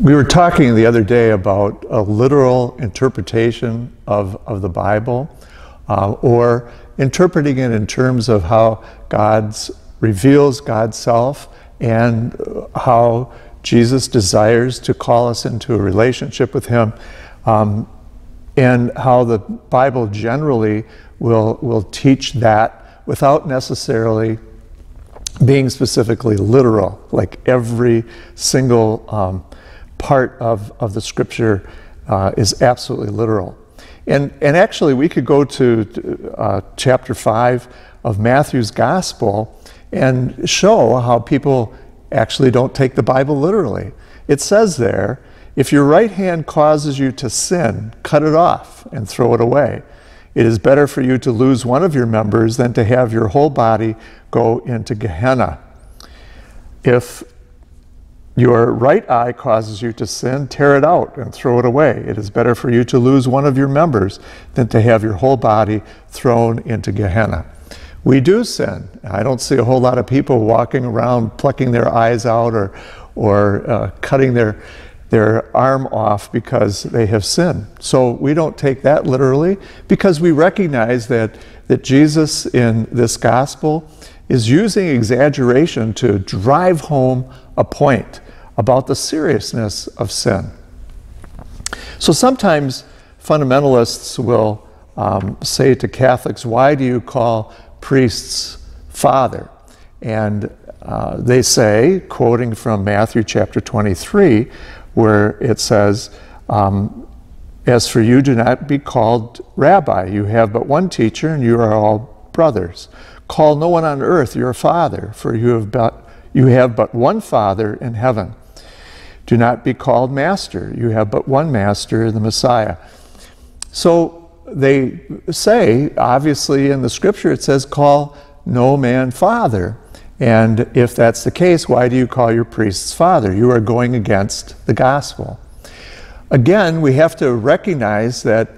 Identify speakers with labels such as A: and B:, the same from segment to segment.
A: We were talking the other day about a literal interpretation of, of the Bible uh, or interpreting it in terms of how God reveals God's self and how Jesus desires to call us into a relationship with Him, um, and how the Bible generally will, will teach that without necessarily being specifically literal, like every single um, part of, of the scripture uh, is absolutely literal. And, and actually, we could go to uh, chapter 5 of Matthew's gospel and show how people actually don't take the Bible literally. It says there, if your right hand causes you to sin, cut it off and throw it away. It is better for you to lose one of your members than to have your whole body go into Gehenna. If your right eye causes you to sin, tear it out and throw it away. It is better for you to lose one of your members than to have your whole body thrown into Gehenna. We do sin. I don't see a whole lot of people walking around plucking their eyes out or, or uh, cutting their, their arm off because they have sinned. So we don't take that literally because we recognize that, that Jesus in this gospel is using exaggeration to drive home a point about the seriousness of sin. So sometimes fundamentalists will um, say to Catholics, Why do you call priests father? And uh, they say, quoting from Matthew chapter 23, where it says, um, As for you, do not be called rabbi. You have but one teacher, and you are all brothers. Call no one on earth your father, for you have but, you have but one Father in heaven. Do not be called master. You have but one master, the Messiah. So they say, obviously in the scripture, it says, call no man father. And if that's the case, why do you call your priests father? You are going against the gospel. Again, we have to recognize that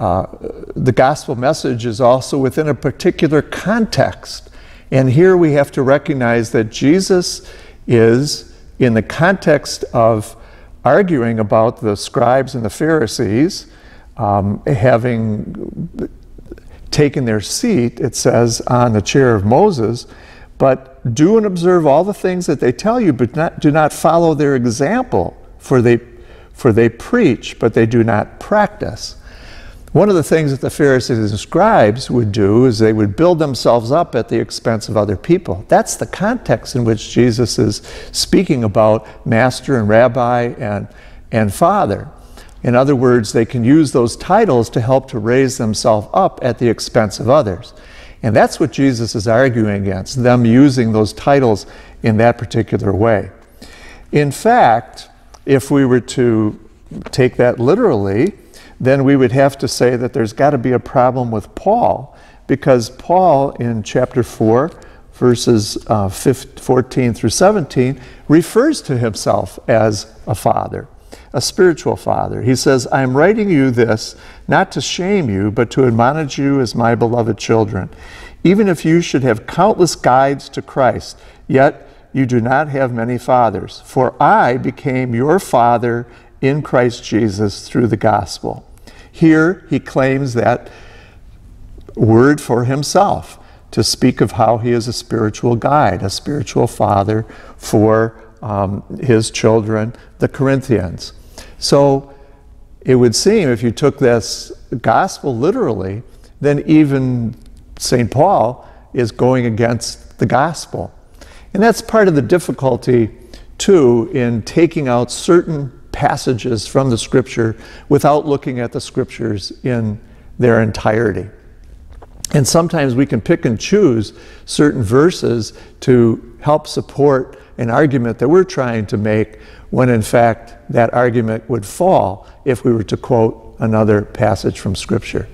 A: uh, the gospel message is also within a particular context. And here we have to recognize that Jesus is, in the context of arguing about the scribes and the Pharisees um, having taken their seat, it says, on the chair of Moses, but do and observe all the things that they tell you, but not, do not follow their example, for they, for they preach, but they do not practice. One of the things that the Pharisees and scribes would do is they would build themselves up at the expense of other people. That's the context in which Jesus is speaking about master and rabbi and, and father. In other words, they can use those titles to help to raise themselves up at the expense of others. And that's what Jesus is arguing against, them using those titles in that particular way. In fact, if we were to take that literally, then we would have to say that there's got to be a problem with Paul, because Paul in chapter 4, verses uh, 15, 14 through 17, refers to himself as a father, a spiritual father. He says, I am writing you this not to shame you, but to admonish you as my beloved children. Even if you should have countless guides to Christ, yet you do not have many fathers. For I became your father in Christ Jesus through the gospel. Here he claims that word for himself to speak of how he is a spiritual guide, a spiritual father for um, his children, the Corinthians. So it would seem if you took this gospel literally, then even St. Paul is going against the gospel. And that's part of the difficulty, too, in taking out certain passages from the scripture without looking at the scriptures in their entirety. And sometimes we can pick and choose certain verses to help support an argument that we're trying to make when in fact that argument would fall if we were to quote another passage from Scripture.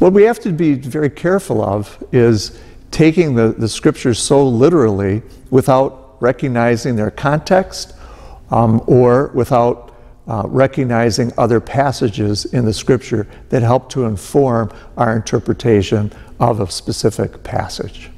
A: What we have to be very careful of is taking the, the Scriptures so literally without recognizing their context um, or without uh, recognizing other passages in the scripture that help to inform our interpretation of a specific passage.